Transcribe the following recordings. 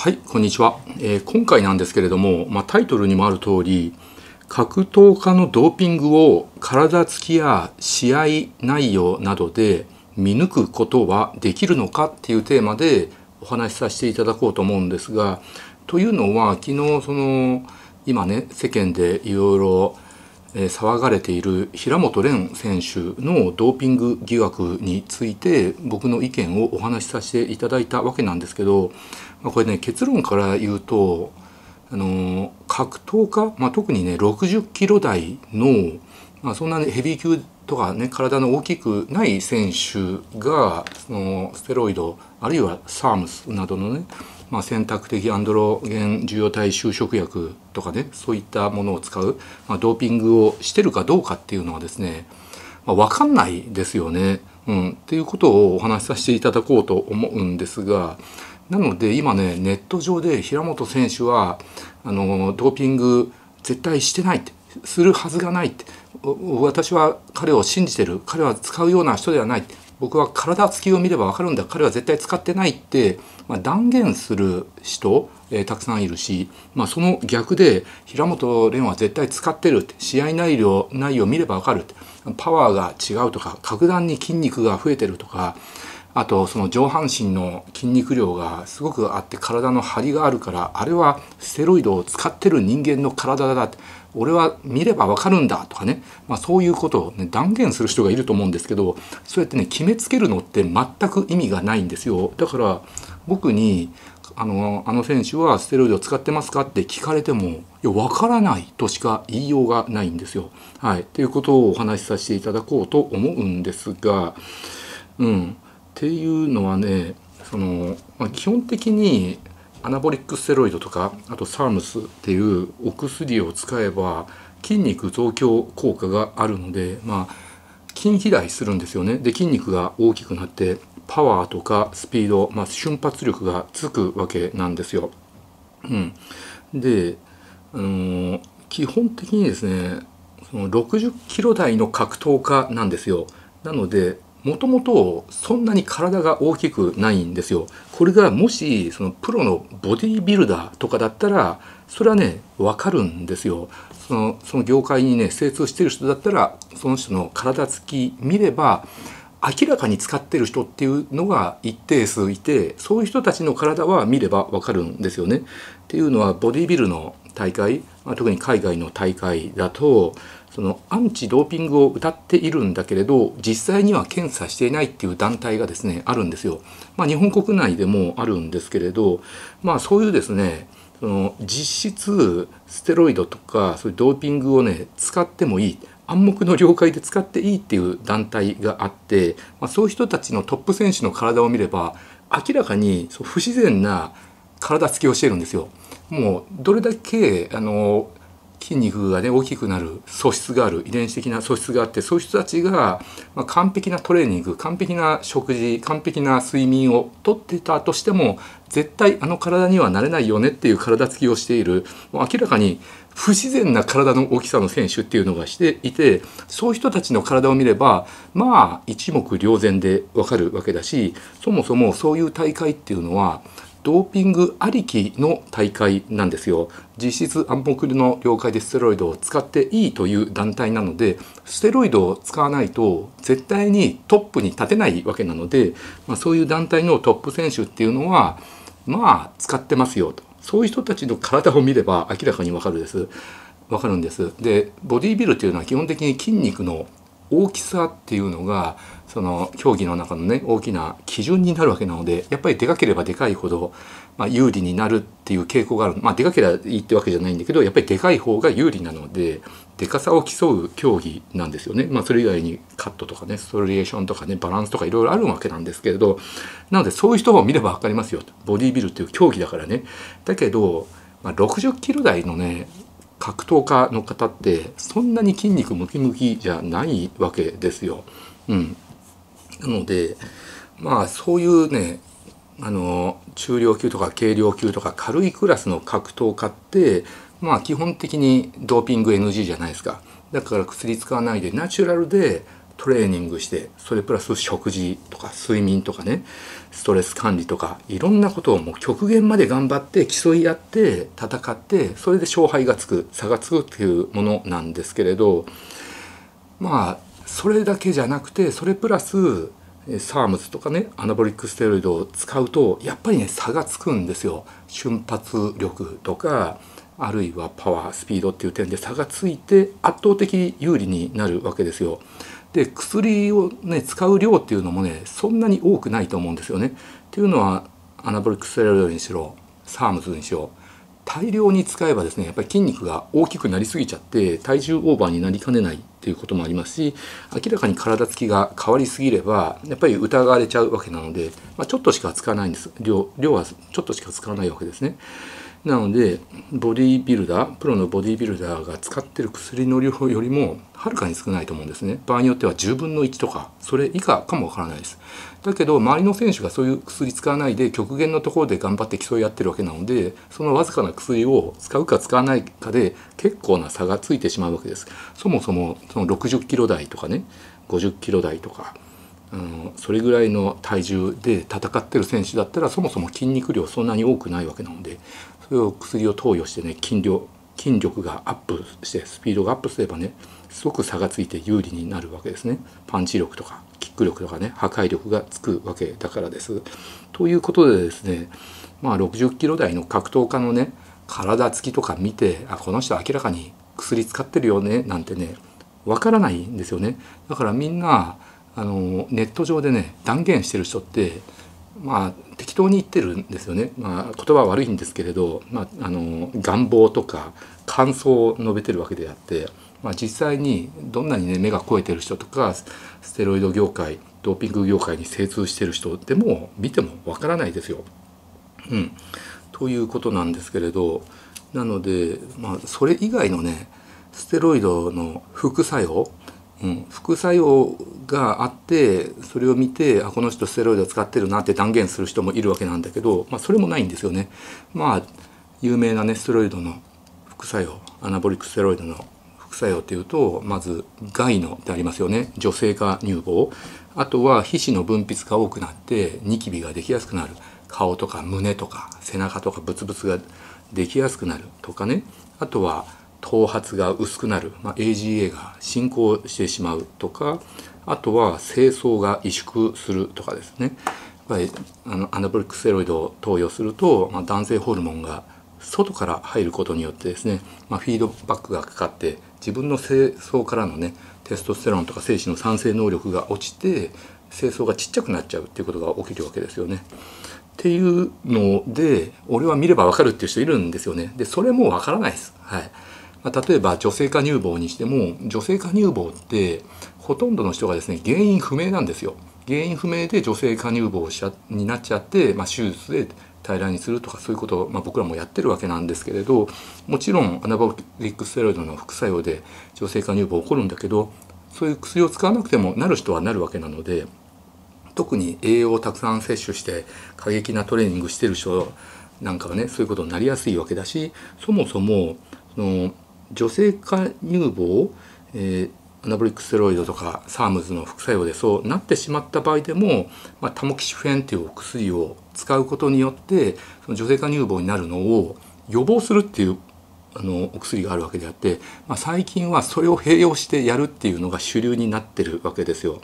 はいこんにちは、えー、今回なんですけれども、まあ、タイトルにもある通り格闘家のドーピングを体つきや試合内容などで見抜くことはできるのかっていうテーマでお話しさせていただこうと思うんですがというのは昨日その今ね世間でいろいろえ騒がれている平本蓮選手のドーピング疑惑について僕の意見をお話しさせていただいたわけなんですけど、まあ、これね結論から言うとあの格闘家、まあ、特にね60キロ台の、まあ、そんなにヘビー級とかね体の大きくない選手がそのステロイドあるいはサームスなどのねまあ、選択的アンドロゲン受容体就職薬とかねそういったものを使う、まあ、ドーピングをしてるかどうかっていうのはですね、まあ、分かんないですよね。うん、っていうことをお話しさせていただこうと思うんですがなので今ねネット上で平本選手はあのドーピング絶対してないってするはずがないって私は彼を信じてる彼は使うような人ではない僕は体つきを見れば分かるんだ。彼は絶対使ってないって、まあ、断言する人、えー、たくさんいるし、まあ、その逆で平本蓮は絶対使ってるって試合内容内容を見れば分かるってパワーが違うとか格段に筋肉が増えてるとかあとその上半身の筋肉量がすごくあって体の張りがあるからあれはステロイドを使ってる人間の体だって俺は見ればわかるんだとかね、まあ、そういうことを、ね、断言する人がいると思うんですけどそうやってね決めつけるのって全く意味がないんですよ。だから僕にあのあの選手はステロイドを使ってますかって聞かれてもいや分からないとしか言いようがないんですよ。はい、ということをお話しさせていただこうと思うんですが、うん、っていうのはねその、まあ、基本的にアナボリックステロイドとかあとサームスっていうお薬を使えば筋肉増強効果があるのでまあ筋肥大するんですよねで筋肉が大きくなってパワーとかスピード、まあ、瞬発力がつくわけなんですよ。うん、で、あのー、基本的にですねその60キロ台の格闘家なんですよ。なのでもともとそんなに体が大きくないんですよ。これがもしそのプロのボディービルダーとかだったらそれはね分かるんですよ。そのその業界にね精通してる人だったらその人の体つき見れば明らかに使ってる人っていうのが一定数いてそういう人たちの体は見れば分かるんですよね。っていうのはボディービルの大会特に海外の大会だとそのアンチドーピングを謳っているんだけれど実際には検査していないっていう団体がですねあるんですよ。まあ、日本国内でもあるんですけれど、まあ、そういうですねその実質ステロイドとかそういうドーピングをね使ってもいい暗黙の了解で使っていいっていう団体があって、まあ、そういう人たちのトップ選手の体を見れば明らかにそう不自然な体つきをしてるんですよ。もうどれだけあの筋肉がね大きくなる素質がある遺伝子的な素質があってそういう人たちが、まあ、完璧なトレーニング完璧な食事完璧な睡眠をとってたとしても絶対あの体にはなれないよねっていう体つきをしているもう明らかに不自然な体の大きさの選手っていうのがしていてそういう人たちの体を見ればまあ一目瞭然でわかるわけだしそもそもそういう大会っていうのはドーピングありきの大会なんですよ。実質暗黙の了解でステロイドを使っていいという団体なのでステロイドを使わないと絶対にトップに立てないわけなので、まあ、そういう団体のトップ選手っていうのはまあ使ってますよと。そういう人たちの体を見れば明らかにわかるです。わかるんです。でボディービルっていうのは基本的に筋肉の大きさっていうのがその競技の中のね大きな基準になるわけなのでやっぱりでかければでかいほど、まあ、有利になるっていう傾向があるまあでかければいいってわけじゃないんだけどやっぱりでかい方が有利なのででかさを競う競技なんですよね。まあ、それ以外にカットとかねストリエーションとかねバランスとかいろいろあるわけなんですけれどなのでそういう人を見れば分かりますよボディービルっていう競技だからね。だけど、まあ、60キロ台のね格闘家の方ってそんなに筋肉ムキムキじゃないわけですよ。うん、なのでまあそういうねあの中量級とか軽量級とか軽いクラスの格闘家ってまあ基本的にドーピング NG じゃないですか。だから薬使わないでナチュラルでトレーニングしてそれプラス食事とか睡眠とかねストレス管理とかいろんなことをもう極限まで頑張って競い合って戦ってそれで勝敗がつく差がつくっていうものなんですけれどまあそれだけじゃなくてそれプラスサームズとかねアナボリックステロイドを使うとやっぱりね差がつくんですよ瞬発力とかあるいはパワースピードっていう点で差がついて圧倒的有利になるわけですよ。で薬をね使う量っていうのもねそんなに多くないと思うんですよね。っていうのはアナボリックステロイドにしろサームズにしろ大量に使えばですねやっぱり筋肉が大きくなりすぎちゃって体重オーバーになりかねないということもありますし明らかに体つきが変わりすぎればやっぱり疑われちゃうわけなので、まあ、ちょっとしか使わないんです量量はちょっとしか使わないわけですね。なのでボディービルダープロのボディービルダーが使ってる薬の量よりもはるかに少ないと思うんですね。場合によっては10分の1とかそれ以下かもわからないです。だけど周りの選手がそういう薬使わないで極限のところで頑張って競い合ってるわけなのでそのわずかな薬を使うか使わないかで結構な差がついてしまうわけです。そもそもその60キロ台とかね50キロ台とかうん、それぐらいの体重で戦ってる選手だったらそもそも筋肉量そんなに多くないわけなのでそれを薬を投与してね筋量筋力がアップしてスピードがアップすればねすごく差がついて有利になるわけですねパンチ力とかキック力とかね破壊力がつくわけだからです。ということでですねまあ60キロ台の格闘家のね体つきとか見てあこの人明らかに薬使ってるよねなんてねわからないんですよねだからみんなあのネット上でね断言してる人ってまあ適当に言ってるんですよね、まあ、言葉は悪いんですけれど、まあ、あの願望とか感想を述べてるわけであって、まあ、実際にどんなにね目が肥えてる人とかステロイド業界ドーピング業界に精通してる人でも見てもわからないですよ。うん、ということなんですけれどなので、まあ、それ以外のねステロイドの副作用うん、副作用があってそれを見てあこの人ステロイドを使ってるなって断言する人もいるわけなんだけど、まあ、それもないんですよね。まあ有名なねステロイドの副作用アナボリックステロイドの副作用っていうとまず害のでありますよね。女性化乳房。あとは皮脂の分泌が多くなってニキビができやすくなる。顔とか胸とか背中とかブツブツができやすくなるとかね。あとは頭髪が薄くなる、まあ、AGA が進行してしまうとかあとは精巣が萎縮するとかですねやっぱりあのアナボリックステロイドを投与すると、まあ、男性ホルモンが外から入ることによってですね、まあ、フィードバックがかかって自分の精巣からのねテストステロンとか精子の産生能力が落ちて精巣がちっちゃくなっちゃうっていうことが起きるわけですよね。っていうので俺は見ればわかるっていう人いるんですよね。でそれもわからないです。はい。まあ、例えば女性化乳房にしても女性化乳房ってほとんどの人がですね原因不明なんですよ。原因不明で女性化乳房になっちゃって、まあ、手術で平らにするとかそういうことを、まあ、僕らもやってるわけなんですけれどもちろんアナボリックステロイドの副作用で女性化乳房起こるんだけどそういう薬を使わなくてもなる人はなるわけなので特に栄養をたくさん摂取して過激なトレーニングしてる人なんかはねそういうことになりやすいわけだしそもそもその女性化乳房、えー、アナボリックステロイドとかサームズの副作用でそうなってしまった場合でも、まあ、タモキシフェンっていうお薬を使うことによってその女性化乳房になるのを予防するっていうあのお薬があるわけであって、まあ、最近はそれを併用してやるっていうのが主流になってるわけですよ。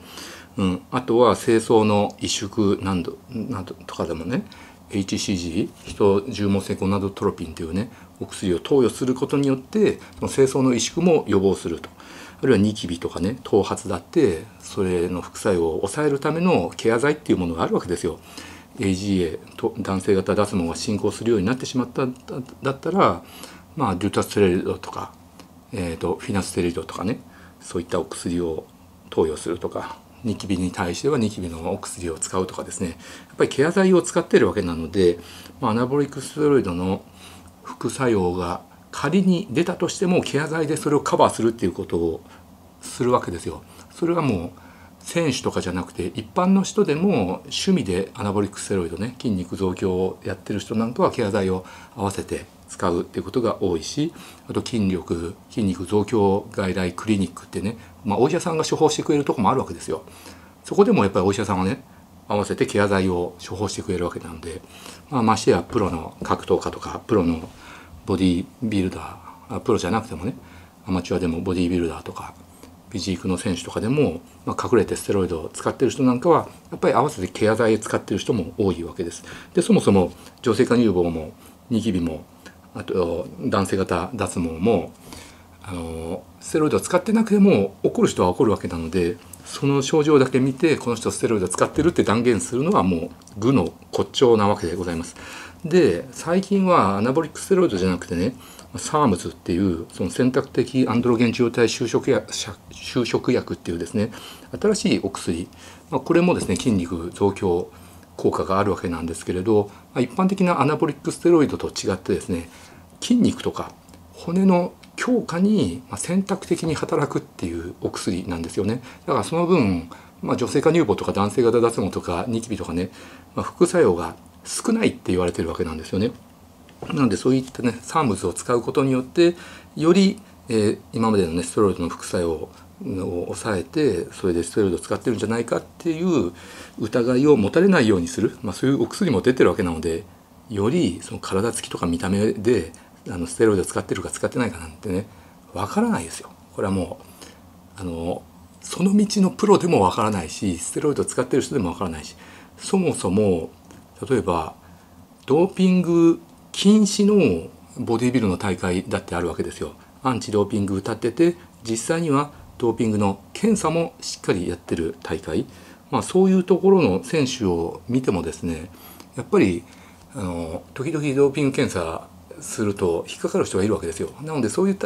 うん、あとは精巣の萎縮難度などとかでもね HCG ヒト重毛性ゴナドトロピンというねお薬を投与することによってその精巣の萎縮も予防するとあるいはニキビとかね頭髪だってそれの副作用を抑えるためのケア剤っていうものがあるわけですよ。AGA と男性型脱毛が進行するようになってしまっただったらまあデュタステレイドとか、えーと、フィナステレイドとかねそういったお薬を投与するとかニキビに対してはニキビのお薬を使うとかですねやっぱりケア剤を使ってるわけなので、まあ、アナボリックステロイドの副作用が仮に出たとしてもケア剤でそれをカバーするっていうことをするわけですよ。それはもう選手とかじゃなくて一般の人でも趣味でアナボリックステロイドね筋肉増強をやってる人なんかはケア剤を合わせて使うっていうことが多いしあと筋力筋肉増強外来クリニックってね、まあ、お医者さんが処方してくれるとこもあるわけですよ。そこでもやっぱりお医者さんはね合わせてケア剤を処方してくれるわけなので、まあ、ましてやプロの格闘家とかプロのボディービルダープロじゃなくてもねアマチュアでもボディービルダーとかフィジークの選手とかでも、まあ、隠れてステロイドを使ってる人なんかはやっぱり合わせてケア剤を使ってる人も多いわけです。でそもそも女性化乳房もニキビもあと男性型脱毛もあのステロイドを使ってなくても起こる人は起こるわけなのでその症状だけ見てこの人ステロイド使ってるって断言するのはもう愚の骨頂なわけでございます。で最近はアナボリックステロイドじゃなくてねサームズっていうその選択的アンドロゲン受容体就職薬就職薬っていうですね新しいお薬、まあ、これもですね筋肉増強効果があるわけなんですけれど、まあ、一般的なアナボリックステロイドと違ってですね筋肉とか骨の強化に選択的に働くっていうお薬なんですよねだからその分、まあ、女性化乳房とか男性型脱毛とかニキビとかね、まあ、副作用が少ないって言われてるわけなんですよね。なのでそういったねサームズを使うことによってより、えー、今までのねステロイドの副作用を抑えてそれでステロイドを使ってるんじゃないかっていう疑いを持たれないようにする、まあ、そういうお薬も出てるわけなのでよりその体つきとか見た目であのステロイド使ってるか使ってないかなんてねわからないですよ。これはもうあのその道のプロでもわからないしステロイド使ってる人でもわからないしそもそも例えばドーピング禁止のボディビルの大会だってあるわけですよ。アンチドーピング歌ってて実際にはドーピングの検査もしっかりやってる大会、まあ、そういうところの選手を見てもですねやっぱりあの時々ドーピング検査すると引っかかる人がいるわけですよ。なのでそういう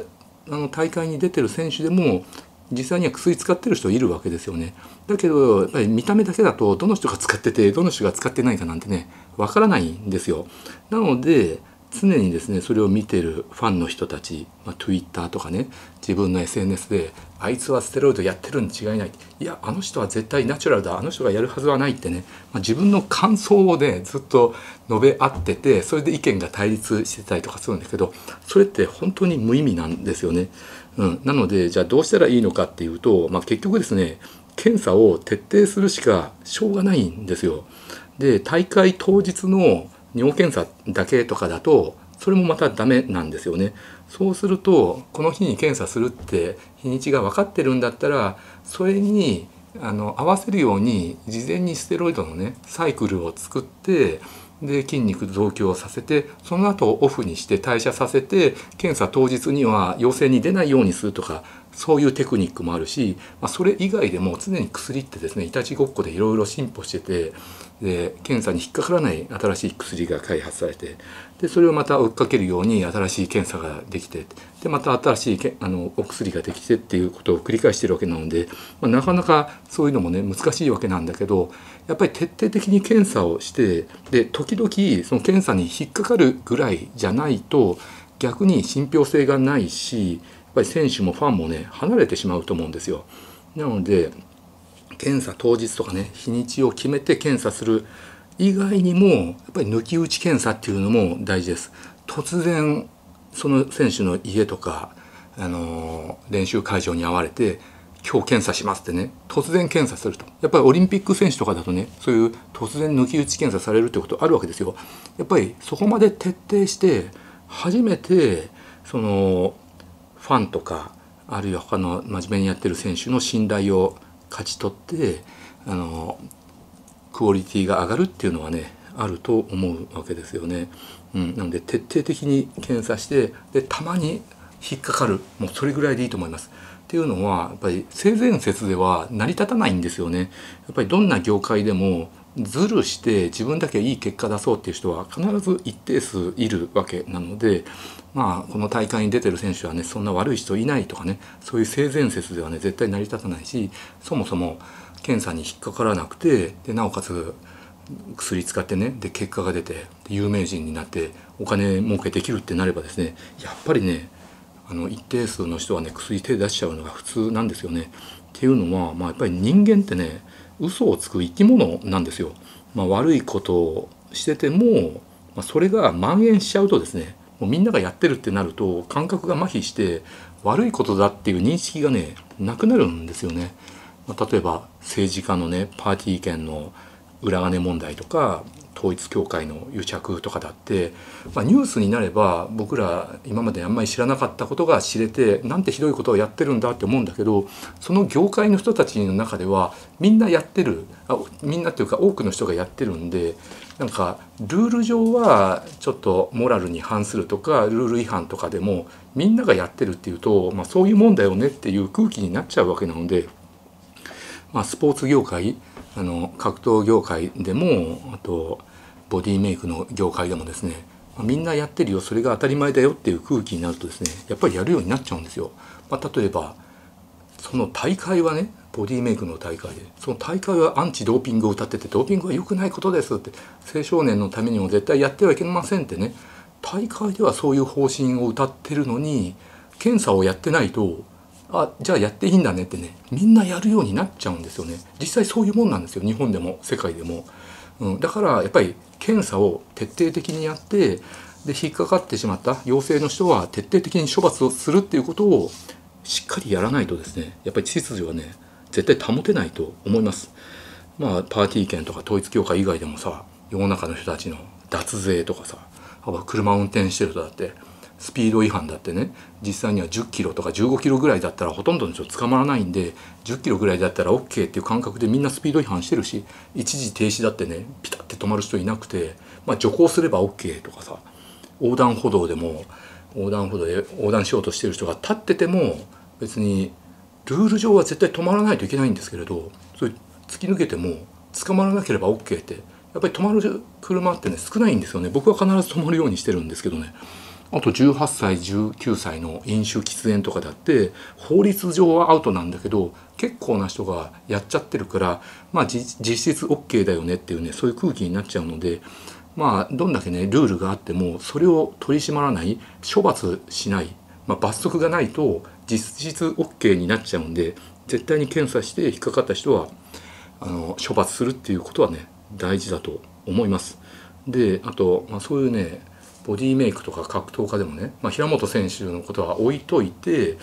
あの大会に出てる選手でも実際には薬使ってる人いるわけですよね。だけどやっぱり見た目だけだとどの人が使っててどの人が使ってないかなんてねわからないんですよ。なので常にですねそれを見てるファンの人たち、まあ、Twitter とかね自分の SNS で「あいつはステロイドやってるに違いない」いやあの人は絶対ナチュラルだあの人がやるはずはないってね、まあ、自分の感想をねずっと述べ合っててそれで意見が対立してたりとかするんですけどそれって本当に無意味なんですよね。うん、なのでじゃあどうしたらいいのかっていうと、まあ、結局ですね検査を徹底するしかしょうがないんですよ。で大会当日の尿検査だけとかだとそれもまたダメなんですよね。そうするとこの日に検査するって日にちが分かってるんだったらそれにあの合わせるように事前にステロイドのねサイクルを作ってで筋肉増強させてその後オフにして代謝させて検査当日には陽性に出ないようにするとかそういうテクニックもあるし、まあ、それ以外でも常に薬ってですねいたちごっこでいろいろ進歩しててで検査に引っかからない新しい薬が開発されてでそれをまた追っかけるように新しい検査ができてでまた新しいけあのお薬ができてっていうことを繰り返してるわけなので、まあ、なかなかそういうのもね難しいわけなんだけどやっぱり徹底的に検査をしてで時々その検査に引っかかるぐらいじゃないと逆に信憑性がないしぱり選手もファンもね離れてしまうと思うんですよ。なので検査当日とかね日にちを決めて検査する以外にもやっぱり抜き打ち検査っていうのも大事です。突然その選手の家とか、あの練習会場に会われて今日検査しますってね突然検査するとやっぱりオリンピック選手とかだとねそういう突然抜き打ち検査されるってことあるわけですよ。やっぱりそこまで徹底して初めてそのファンとかあるいは他の真面目にやってる選手の信頼を勝ち取ってあのクオリティが上がるっていうのはねあると思うわけですよね。うん、なので徹底的に検査してでたまに引っかかるもうそれぐらいでいいと思います。っていうのはやっぱり性善説では成り立たないんですよね。やっぱりどんな業界でもズルして自分だけいい結果出そうっていう人は必ず一定数いるわけなのでまあこの大会に出てる選手はねそんな悪い人いないとかねそういう性善説ではね絶対成り立たないしそもそも検査に引っかからなくてでなおかつ薬使ってねで結果が出て有名人になってお金儲けできるってなればですねやっぱりねあの一定数の人はね薬手出しちゃうのが普通なんですよね。っていうのは、まあ、やっぱり人間ってね嘘をつく生き物なんですよ。まあ、悪いことをしてても、まあ、それが蔓延しちゃうとですねもうみんながやってるってなると感覚が麻痺して悪いことだっていう認識がねなくなるんですよね。まあ、例えば政治家のねパーティー券の裏金問題とか統一教会の癒着とかだって、まあ、ニュースになれば僕ら今まであんまり知らなかったことが知れてなんてひどいことをやってるんだって思うんだけどその業界の人たちの中ではみんなやってるあみんなっていうか多くの人がやってるんでなんかルール上はちょっとモラルに反するとかルール違反とかでもみんながやってるっていうと、まあ、そういうもんだよねっていう空気になっちゃうわけなので、まあ、スポーツ業界あの格闘業界でもあとボディメイクの業界でもですねみんなやってるよそれが当たり前だよっていう空気になるとですねやっぱりやるようになっちゃうんですよ。まあ、例えばその大会はねボディメイクの大会でその大会はアンチドーピングを歌っててドーピングは良くないことですって青少年のためにも絶対やってはいけませんってね大会ではそういう方針を歌ってるのに検査をやってないとあじゃあやっていいんだねってねみんなやるようになっちゃうんですよね。実際そういうもんなんですよ日本でも世界でも、うん、だからやっぱり検査を徹底的にやってで引っかかってしまった陽性の人は徹底的に処罰をするっていうことをしっかりやらないとですねやっぱり秩序はね絶対保てないと思います。まあパーティー券とか統一教会以外でもさ世の中の人たちの脱税とかさ車を運転してるとだってスピード違反だってね。実際には10キロとか15キロぐらいだったらほとんどの人捕まらないんで10キロぐらいだったら OK っていう感覚でみんなスピード違反してるし一時停止だってねピタッて止まる人いなくて、まあ、徐行すれば OK とかさ横断歩道でも横断歩道で横断しようとしてる人が立ってても別にルール上は絶対止まらないといけないんですけれどそれ突き抜けても捕まらなければ OK ってやっぱり止まる車ってね少ないんですよね。僕は必ず止まるようにしてるんですけどね。あと18歳19歳の飲酒喫煙とかだって法律上はアウトなんだけど結構な人がやっちゃってるからまあ実質 OK だよねっていうねそういう空気になっちゃうのでまあどんだけねルールがあってもそれを取り締まらない処罰しない、まあ、罰則がないと実質 OK になっちゃうんで絶対に検査して引っかかった人はあの処罰するっていうことはね大事だと思います。であと、まあ、そういうねボディメイクとか格闘家でもね、まあ、平本選手のことは置いといて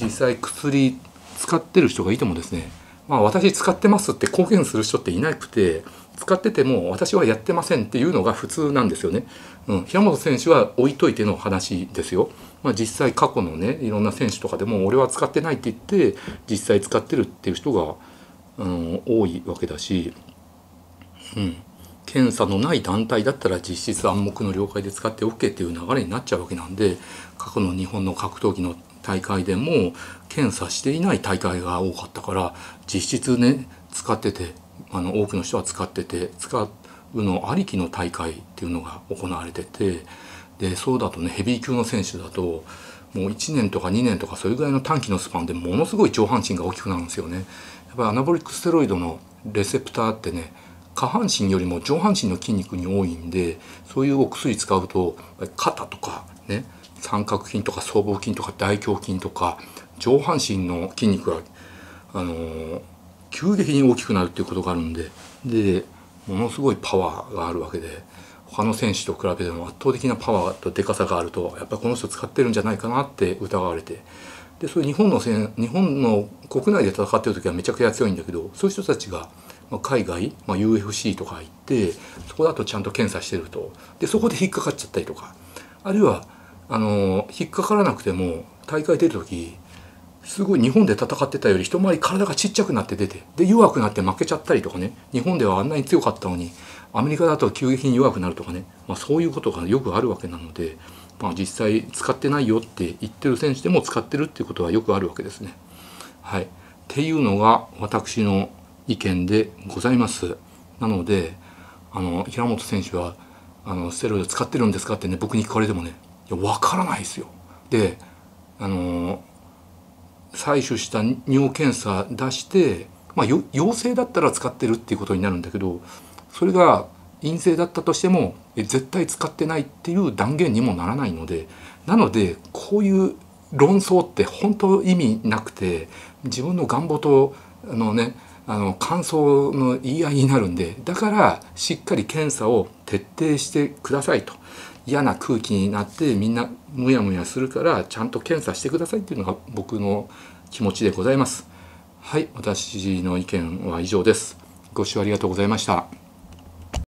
実際薬使ってる人がいてもですねまあ私使ってますって公言する人っていなくて使ってても私はやってませんっていうのが普通なんですよね。うん、平本選手は置いといての話ですよ。まあ、実際過去のねいろんな選手とかでも俺は使ってないって言って実際使ってるっていう人が、うん、多いわけだし、うん、検査のない団体だったら実質暗黙の了解で使って OK っていう流れになっちゃうわけなんで過去の日本の格闘技の大会でも検査していない大会が多かったから実質ね使っててあの多くの人は使ってて使うのありきの大会っていうのが行われててでそうだとねヘビー級の選手だともう1年とか2年とかそれぐらいの短期のスパンでものすごい上半身が大きくなるんですよね。やっぱりアナボリックステロイドのレセプターってね下半身よりも上半身の筋肉に多いんでそういうお薬使うと肩とかね三角筋とか僧帽筋とか大胸筋とか上半身の筋肉があのー、急激に大きくなるっていうことがあるんででものすごいパワーがあるわけで他の選手と比べても圧倒的なパワーとでかさがあるとやっぱりこの人使ってるんじゃないかなって疑われてでそういう日本の日本の国内で戦ってる時はめちゃくちゃ強いんだけどそういう人たちがまあ、海外、まあ、UFC とか行ってそこだとちゃんと検査してると。でそこで引っかかっちゃったりとか。あるいはあの引っかからなくても大会出る時すごい日本で戦ってたより一回り体がちっちゃくなって出てで弱くなって負けちゃったりとかね。日本ではあんなに強かったのにアメリカだと急激に弱くなるとかね、まあ、そういうことがよくあるわけなので、まあ、実際使ってないよって言ってる選手でも使ってるっていうことはよくあるわけですね。はい、っていうのが私の意見でございます。なのであの平本選手はあのステロイド使ってるんですかってね僕に聞かれてもねいや分からないですよ。であの採取した尿検査出してまあ陽性だったら使ってるっていうことになるんだけどそれが陰性だったとしても絶対使ってないっていう断言にもならないのでなのでこういう論争って本当意味なくて自分の願望とあのねあの感想の言い合いになるんでだからしっかり検査を徹底してくださいと。嫌な空気になってみんなむやむやするからちゃんと検査してくださいっていうのが僕の気持ちでございます。はい私の意見は以上です。ご視聴ありがとうございました。